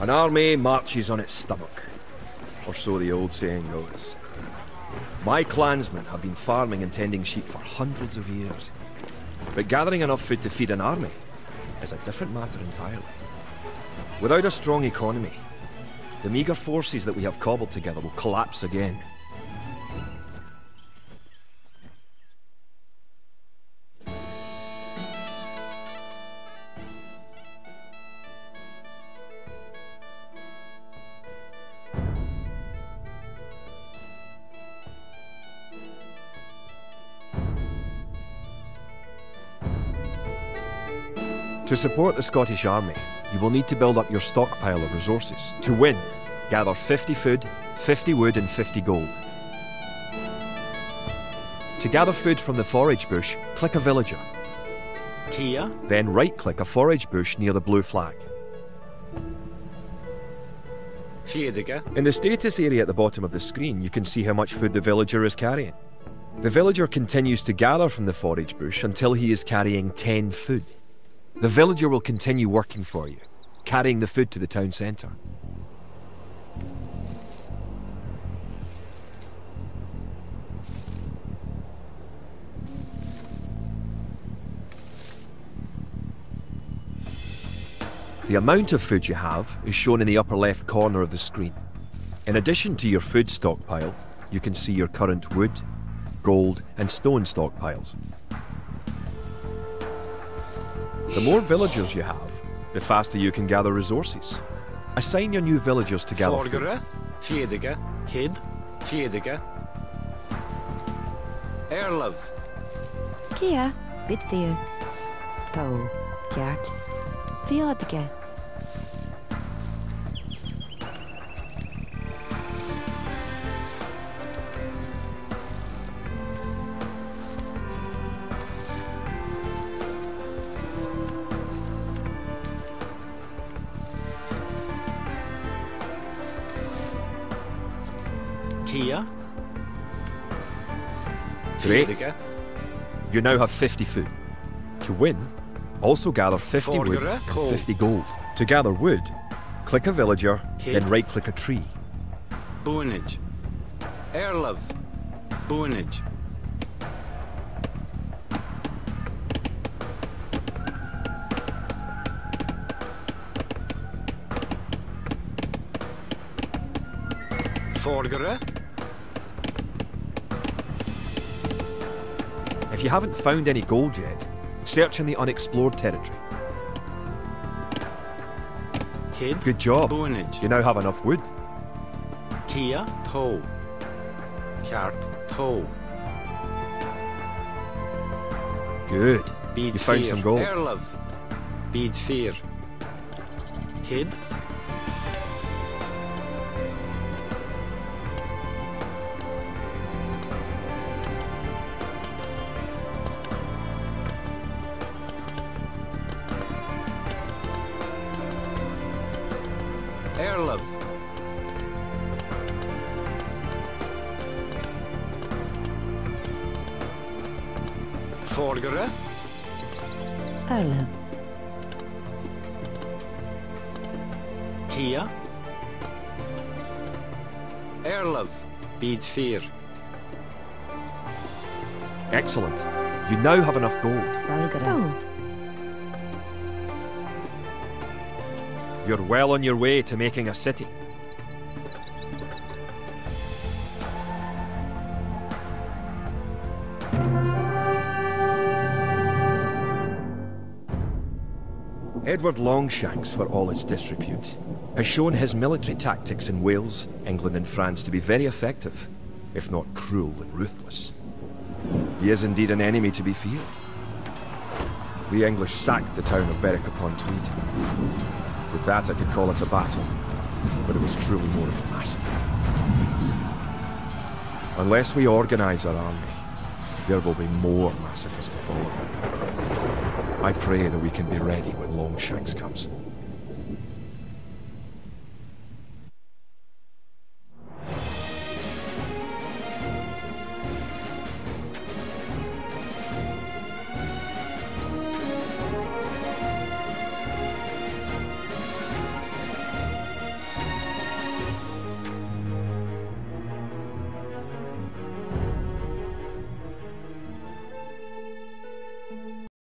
An army marches on its stomach, or so the old saying goes. My clansmen have been farming and tending sheep for hundreds of years. But gathering enough food to feed an army is a different matter entirely. Without a strong economy, the meagre forces that we have cobbled together will collapse again. To support the Scottish Army, you will need to build up your stockpile of resources. To win, gather 50 food, 50 wood and 50 gold. To gather food from the forage bush, click a villager. Kia, Then right-click a forage bush near the blue flag. In the status area at the bottom of the screen, you can see how much food the villager is carrying. The villager continues to gather from the forage bush until he is carrying 10 food. The villager will continue working for you, carrying the food to the town centre. The amount of food you have is shown in the upper left corner of the screen. In addition to your food stockpile, you can see your current wood, gold, and stone stockpiles. The more villagers you have, the faster you can gather resources. Assign your new villagers to gather food. Forgere, Fiedica, Kid, Fiedica. Erlov, Kia, bid dyr. Tó, ceart. Kia, Great. You now have 50 food. To win, also gather 50 wood and 50 gold. To gather wood, click a villager, Okay. then right-click a tree. Boonage, Erlov, Boonage, Forgere, If you haven't found any gold yet, search in the unexplored territory. Kid, Good job. You now have enough wood. Kia, Toe, Kart, Toe, Good. Bede You found Fear, some gold. Erlov, Bede Fear, Kid, Erlov, Forgere, eh? Erle. Kia, Erlov, Bede Fear, Excellent. You now have enough gold. Volgere. Tó. Oh. You're well on your way to making a city. Edward Longshanks, for all his disrepute, has shown his military tactics in Wales, England and France to be very effective, if not cruel and ruthless. He is indeed an enemy to be feared. The English sacked the town of Berwick upon Tweed. With that, I could call it a battle, but it was truly more of a massacre. Unless we organize our army, there will be more massacres to follow. I pray that we can be ready when Longshanks comes.